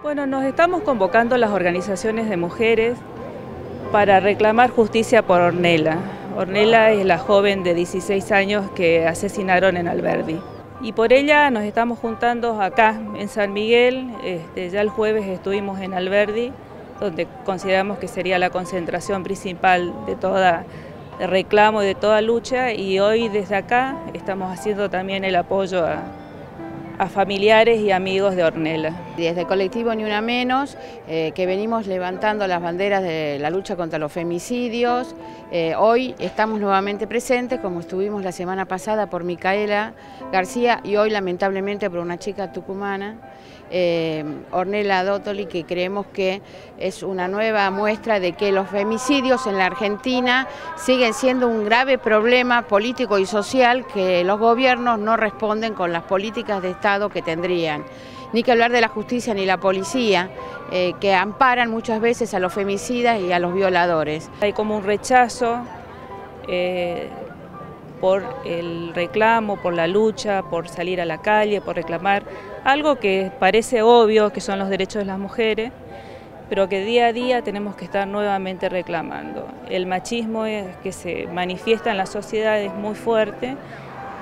Bueno, nos estamos convocando las organizaciones de mujeres para reclamar justicia por Ornella. Ornella es la joven de 16 años que asesinaron en Alberdi. Y por ella nos estamos juntando acá en San Miguel, este, ya el jueves estuvimos en Alberdi, donde consideramos que sería la concentración principal de toda reclamo y de toda lucha y hoy desde acá estamos haciendo también el apoyo a, a familiares y amigos de Ornella. Desde el colectivo Ni Una Menos, eh, que venimos levantando las banderas de la lucha contra los femicidios, eh, hoy estamos nuevamente presentes, como estuvimos la semana pasada por Micaela García y hoy lamentablemente por una chica tucumana, eh, Ornella Dotoli, que creemos que es una nueva muestra de que los femicidios en la Argentina siguen siendo un grave problema político y social que los gobiernos no responden con las políticas de Estado que tendrían. Ni que hablar de la justicia ni la policía, eh, que amparan muchas veces a los femicidas y a los violadores. Hay como un rechazo eh, por el reclamo, por la lucha, por salir a la calle, por reclamar algo que parece obvio, que son los derechos de las mujeres, pero que día a día tenemos que estar nuevamente reclamando. El machismo es, que se manifiesta en la sociedad es muy fuerte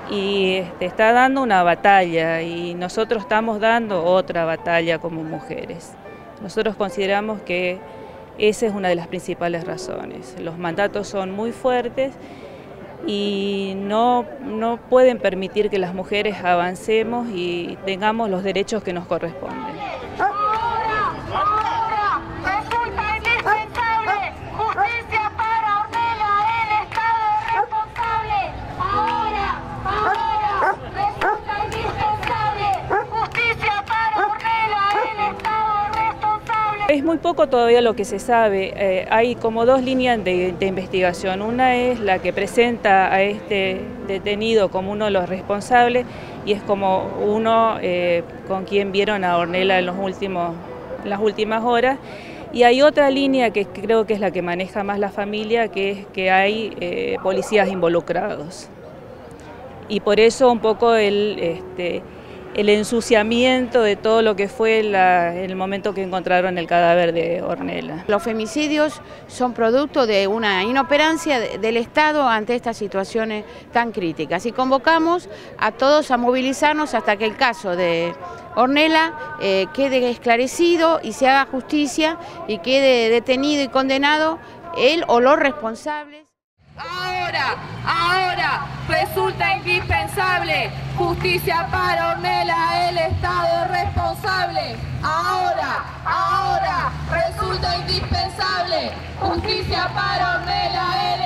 y este, está dando una batalla y nosotros estamos dando otra batalla como mujeres. Nosotros consideramos que esa es una de las principales razones. Los mandatos son muy fuertes y no, no pueden permitir que las mujeres avancemos y tengamos los derechos que nos corresponden. Todavía lo que se sabe. Eh, hay como dos líneas de, investigación. Una es la que presenta a este detenido como uno de los responsables y es como uno eh, con quien vieron a Ornella en, los últimos, las últimas horas. Y hay otra línea que creo que es la que maneja más la familia, que es que hay eh, policías involucrados. Y por eso un poco el... Este, el ensuciamiento de todo lo que fue en el momento que encontraron el cadáver de Ornella. Los femicidios son producto de una inoperancia del Estado ante estas situaciones tan críticas y convocamos a todos a movilizarnos hasta que el caso de Ornella eh, quede esclarecido y se haga justicia y quede detenido y condenado él o los responsables. Ahora, ahora resulta indispensable justicia para Ornella, el Estado responsable. Ahora, ahora resulta indispensable justicia para Ornella, el